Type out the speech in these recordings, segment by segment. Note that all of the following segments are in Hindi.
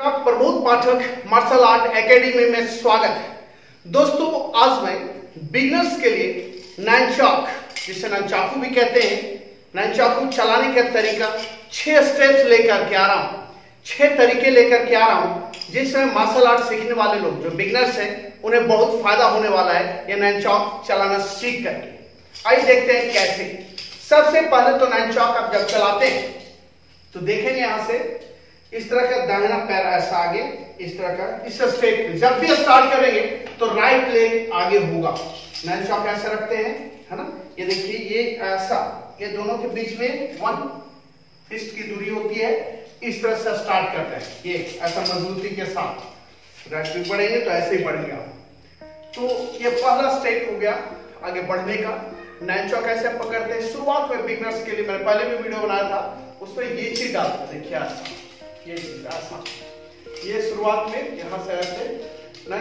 का Pramod Pathak martial art academy में स्वागत है। दोस्तों, आज मैं बिगनर्स के लिए नैनचॉक, जिसे नैनचाकू भी कहते हैं, नैनचाकू चलाने का तरीका, छह स्टेप्स लेकर के आ रहा हूँ। छह तरीके लेकर के आ रहा हूँ, जिसमें मार्शल आर्ट सीखने वाले लोग, जो बिगनर्स हैं, उन्हें बहुत फ़ायदा होने वाला है ये नैनचॉक चलाना सीख करके। आइए देखते हैं कैसे। सबसे पहले तो नैनचॉक आप जब चलाते हैं तो देखेंगे यहाँ से इस तरह का दाहिना पैर ऐसा आगे, इस तरह का इस स्टेप जब भी स्टार्ट करेंगे तो राइट लेग आगे होगा। नैन चौक ऐसे रखते हैं, है ना? ये देखिए, ये ऐसा ये दोनों के बीच में वन फिस्ट की दूरी होती है। इस तरह से स्टार्ट करते हैं। ये, ऐसा मजबूती के साथ। राइट भी बढ़ेंगे तो ऐसे ही बढ़ेगा तो ये पहला स्टेप हो गया आगे बढ़ने का। नैन चौक ऐसे पकड़ते हैं। शुरुआत में बिगनर्स के लिए, मैंने पहले भी वीडियो बनाया था। उसमें ये चीज़ डालते देखिए ऐसा ये चीज़ ये शुरुआत में यहाँ से ऐसे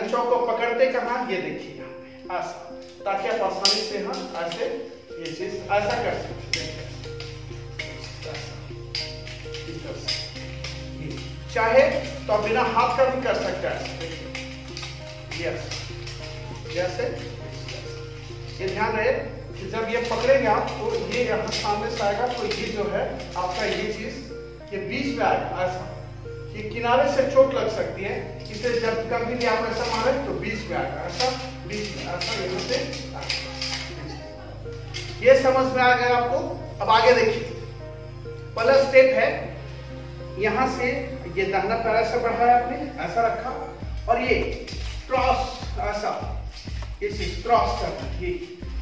चौक को पकड़ते कहा? ये देखिए यहाँ ऐसा ताकि आप आसानी से यहाँ ऐसे ये चीज़ ऐसा कर सकते चाहे तो बिना हाथ का भी कर सकते हैं। यस। जैसे ये ध्यान रहे कि जब ये पकड़ेंगे आप तो ये यहाँ सामने से आएगा तो ये जो है, आपका ये चीज़ ये बीच में ऐसा। ये किनारे से चोट लग सकती है, इसे जब कभी भी आप ऐसा मारे तो बीच में आएगा ऐसा, बीच में, ऐसा यहाँ से ये समझ में आ गया आपको? अब आगे देखिए। पहला स्टेप है, यहाँ से ये दाहिना पैर ऐसा बढ़ाया आपने, ऐसा रखा। और ये क्रॉस ऐसा। चीज़ क्रॉस करना, ये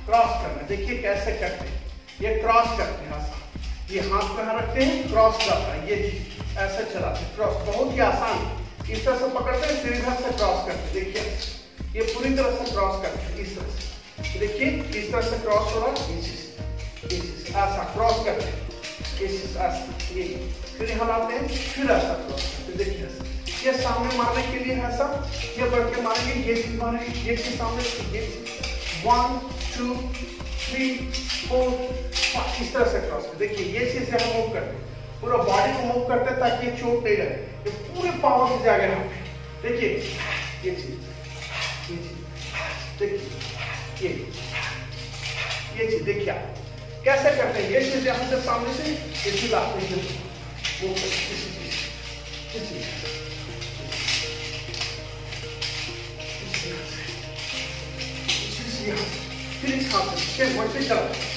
क्रॉस करना। देखिए कैसे करते हैं। ये क्रॉस करते हैं, ऐसा। ये हाथ कहाँ रखते हैं? क्रॉस करता है। ये ऐसे चलाते क्रॉस बहुत ही आसान। इस तरह से पकड़ते हैं, फिर इधर से क्रॉस करते देखिए। ये पूरी तरह से क्रॉस करते हैं। इस तरह से। देखिए, इस तरह से क्रॉस हो रहा है। ऐसा क्रॉस करते हैं। ये फिर यहाँ लाते हैं। फिर ऐसा क्रॉस करते देखिए ये सामने मारने के लिए ऐसा। ये बढ़ के मारेंगे। ये चीज़ मारेंगे। ये चीज़ सामने ये वन टू थ्री फोर इस तरह से क्रॉस देखिए, ये चीज़ यहाँ मूव करते हैं पूरा बॉडी को मूव करते हैं ताकि चोट नहीं लगे। ये पूरे पावर से जाएगा यहाँ पे। देखिए, ये चीज़ ये चीज़, देखिए, ये ये चीज़, देखिए आप। कैसे करते हैं? ये चीज़ यहाँ से सामने से ये चीज़ आते हैं वो ये चीज़ फिर इस हाथ से। वैसे चला।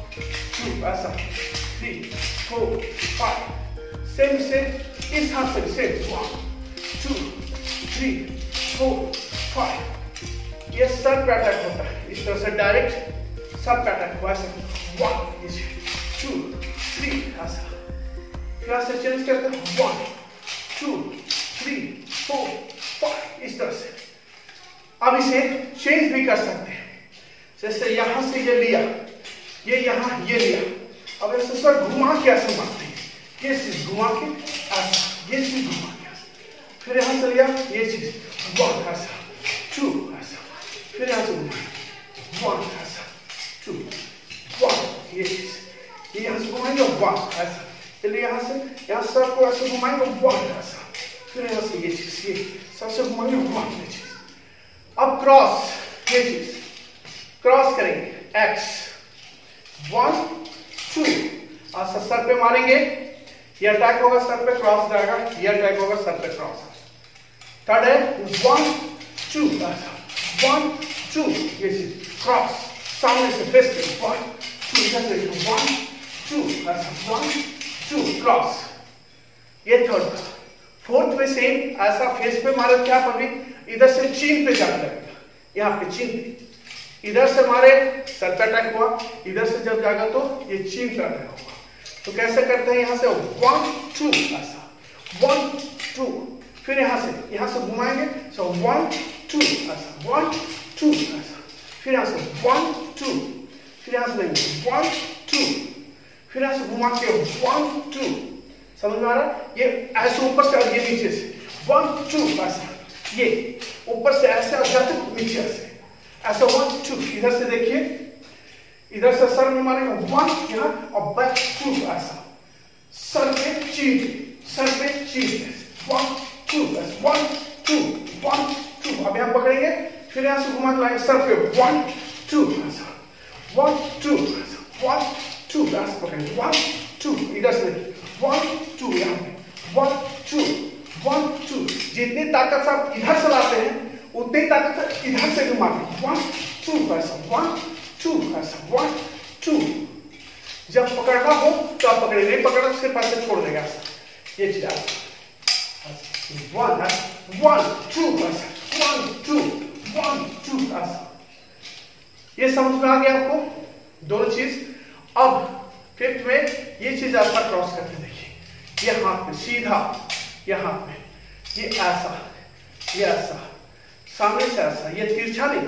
टू ऐसा थ्री फोर फाइव सेम से इस हाथ से same one two three four five ये सर पे अटैक होता है इस तरह से डायरेक्ट सर पे अटैक हुआ ऐसा वन टू थ्री ऐसा फिर ऐसे चेंज करते हैं वन टू से अब इसे चेंज भी कर सकते हैं। जैसे यहाँ से ये लिया। ये यहाँ, ये लिया। अब ऐसे सर घुमा के ऐसे मारते हैं। ये चीज़ घुमा के ऐसा ये चीज़ घुमा के ऐसा फिर यहाँ से लिया, ये चीज़ वन ऐसा टू ऐसा फिर यहाँ से घुमा वन ऐसा टू वन ये चीज़। ये यहाँ से घुमाएँगे वन ऐसा फिर यहाँ से, यहाँ सर को ऐसे घुमाएँगे वन ऐसा फिर यहाँ से ये चीज़, ये सर से घुमाएँगे वन ये चीज़। अब क्रॉस ये चीज़। क्रॉस करेंगे एक्स वन टू और सर पे मारेंगे। ये अटैक होगा, सर पे क्रॉस जाएगा। ये अटैक होगा, सर पे क्रॉस थर्ड है वन टू वन टू ये चीज़ क्रॉस सामने से फेस पे। वन टू इधर से one two one two cross ये थर्ड फोर्थ में सेम ऐसा फेस पे मारे, क्या अभी इधर से चीन पे जाने लगेगा यहाँ पे चीन पे। इधर से मारे सर पे अटैक हुआ, इधर से जब जाएगा तो ये चीन पे अटैक होगा। तो कैसे करते हैं यहाँ से? वन टू ऐसा। वन टू फिर यहाँ से यहाँ से घुमाएँगे। सो वन टू ऐसा। वन टू ऐसा। फिर यहाँ से वन टू फिर यहाँ से लेंगे वन टू फिर यहाँ से घुमा के वन टू समझ में आ रहा है? ये ऐसे ऊपर से और ये नीचे से। वन टू ऐसा। ये ऊपर से ऐसे और जाते नीचे से। ऐसा वन टू इधर से देखिए इधर से सर में मारेगा वन यहाँ और बैक टू ऐसा सर पे चीट सर पे चीट वन टू बस वन टू वन टू अब यहाँ पकड़ेंगे फिर यहाँ से घुमा लाएँगे सर पे वन टू ऐसा वन टू वन टू ऐसा पकड़ेंगे वन टू इधर से वन टू यहाँ पे वन टू वन टू जितनी ताकत से आप इधर से लाते हैं उतनी ताकत से इधर से घुमाते वन टू ऐसा वन टू ऐसा वन टू जब पकड़ना हो तो आप पकड़े नहीं पकड़ा सिर्फ़ ऐसे छोड़ देगा। ये चीज़ ऐसा One, that's one, two, that's one, two, one, two, that's ये समझ में आ गया आपको? दोनों चीज़। अब फिफ्थ में ये चीज़ आपका क्रॉस करके देखिए। ये हाथ में सीधा ये हाथ में ये ऐसा ये ऐसा। सामने से ऐसा ये तिरछा नहीं,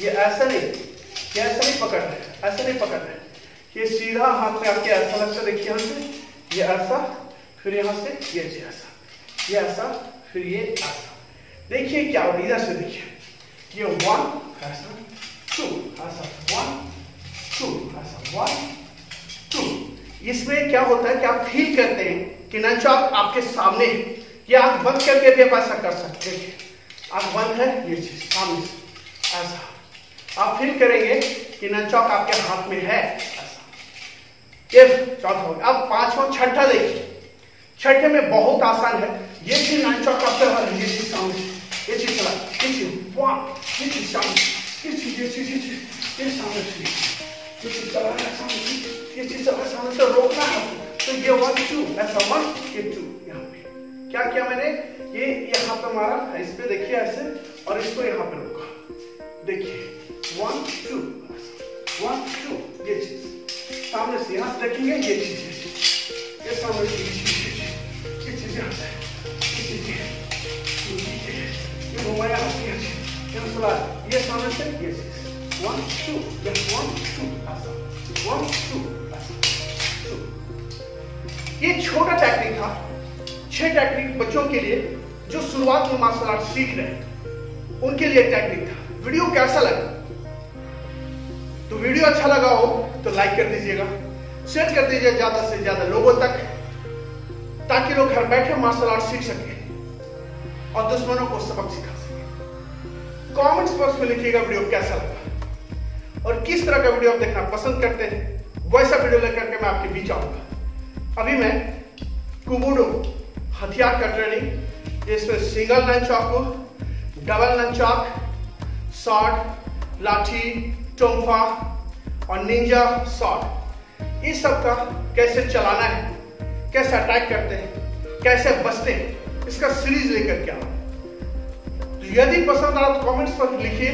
ये ऐसा नहीं, ये ऐसा नहीं पकड़ रहे ऐसा नहीं पकड़ रहे ये सीधा हाथ में आपके ऐसा लगता है, देखिए यहाँ से, ये ऐसा, फिर यहाँ से, ये ऐसा ये ऐसा, फिर ये ऐसा। देखिए क्या हो है, इधर से देखिए। ये वन ऐसा टू ऐसा वन टू ऐसा वन टू इसमें क्या होता है कि आप फील करते हैं कि नंचॉक आपके सामने ये आँख बंद करके भी आप ऐसा कर सकते हैं। आँख बंद है? ये चीज़ सामने ऐसा। आप फील करेंगे कि नंचॉक आपके हाथ में है। ऐसा। ये चौथा हो गया। अब पांचवा छठा देखिए। छठे में बहुत आसान है। ये चीज़ नाइचा करते हैं। ये चीज़ सामने। ये चीज़ चला। ये चीज़, वाह! ये चीज़ सामने। ये चीज़ ये चीज़ ये चीज़। ये सामने ये चीज़ चला, सामने ये चीज़ चला, सामने से रोकना है। तो ये वन टू ऐसा वन ये टू यहाँ। क्या किया मैंने? ये यहाँ पे मारा, इस पे देखिए ऐसे, और इसको यहाँ पे रोका। देखिए वन टू वन टू ये चीज़। सामने से यहाँ देखेंगे, ये चीज़, ये सामने से ये चीज़ ये चीज़। यहाँ से, ये चीज़ ये। घुमाया यहाँ चला ये सामने से, ये चीज़। One two just one two ऐसा वन टू ऐसा ये छोटा टेक्निक था। छह टेक्निक बच्चों के लिए जो शुरुआत में मार्शल आर्ट सीख रहे उनके लिए टेक्निक था। वीडियो कैसा लगा? तो वीडियो अच्छा लगा हो तो लाइक कर दीजिएगा। शेयर कर दीजिए ज़्यादा से ज़्यादा लोगों तक, ताकि लोग घर बैठे मार्शल आर्ट सीख सके और दुश्मनों को सबक सिखा सके। कमेंट्स बॉक्स में लिखिएगा वीडियो कैसा लगा? और किस तरह का वीडियो आप देखना पसंद करते हैं, वैसा वीडियो लेकर के मैं आपके बीच आऊँगा। अभी मैं कुबुडो हथियार का ट्रेनिंग जिसमें single nunchaku double nunchaku short लाठी टोंफा और निंजा शॉर्ट इस सब का कैसे चलाना है, कैसे अटैक करते हैं, कैसे बचते हैं, इसका सीरीज़ लेकर के आओ तो यदि पसंद आए तो कमेंट्स पर लिखिए,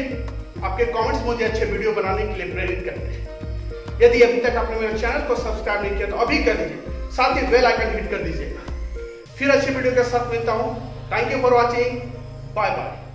आपके कमेंट्स मुझे अच्छे वीडियो बनाने के लिए प्रेरित करते हैं। यदि अभी तक आपने मेरे चैनल को सब्सक्राइब नहीं किया तो अभी कर दीजिए, साथ ही बेल आइकन हिट कर दीजिएगा फिर अच्छी वीडियो के साथ मिलता हूँ। Thank you for watching bye bye